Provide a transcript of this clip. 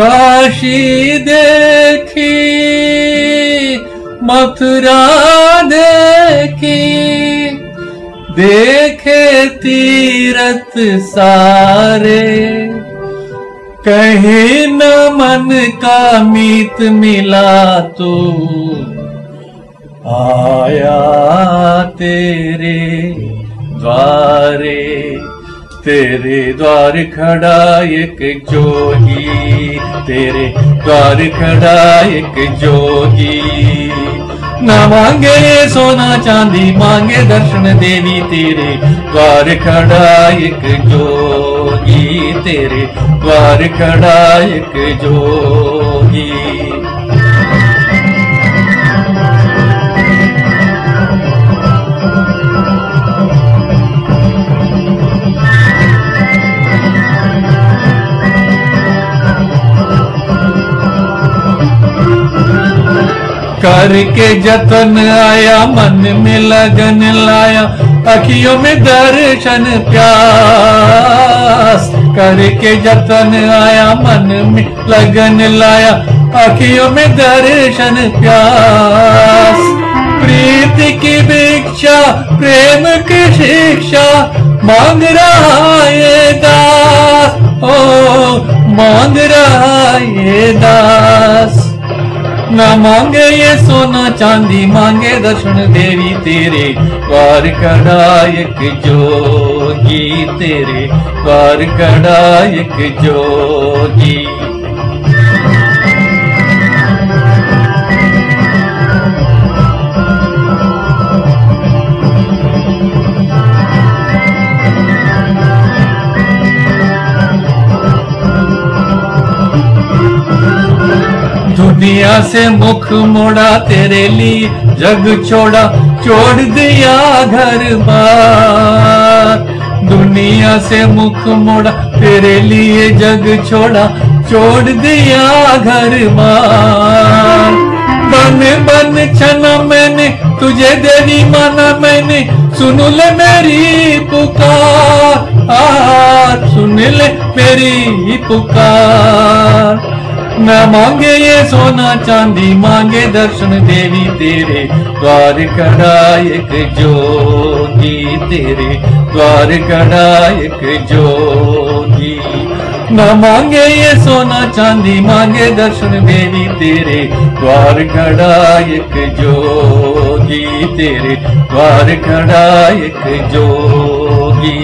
काशी देखी, मथुरा देखी। देखे तीरथ सारे। कहीं न मन का मीत मिला तो आया तेरे द्वारे। तेरे द्वार खड़ा एक जोगी, तेरे द्वार खड़ा एक जोगी। न मांगे सोना चांदी, मांगे दर्शन देवी, तेरे द्वार खड़ा एक जोगी, तेरे द्वार खड़ा एक जोगी। करके जतन आया, मन में लगन लाया, अखियों में दर्शन प्यास। करके जतन आया, मन में लगन लाया, अखियों में दर्शन प्यास। प्रीति की भिक्षा, प्रेम की शिक्षा मांग रहा ये दास। ओ, मांग रहा ये दास। न मांगे ये सोना चांदी, मांगे दर्शन देवी तेरे। द्वार कड़ायक जोगी तेरे। द्वार कड़ायक जोगी दुनिया से मुख मोड़ा तेरे लिए, जग छोड़ा, छोड़ दिया घर बार। दुनिया से मुख मोड़ा तेरे लिए, जग छोड़ा, छोड़ दिया घर बार। बन बन छना मैंने, तुझे देवी माना मैंने, सुन ले मेरी पुकार। सुन ले मेरी पुकार। न मांगे ये सोना चांदी, मांगे दर्शन देवी तेरे। द्वार कड़ायक जोगी तेरे। द्वार कड़ायक जोगी न मांगे ये सोना चांदी, मांगे दर्शन देवी तेरे। द्वार कड़ायक जोगी तेरे। द्वार कड़ायक जोगी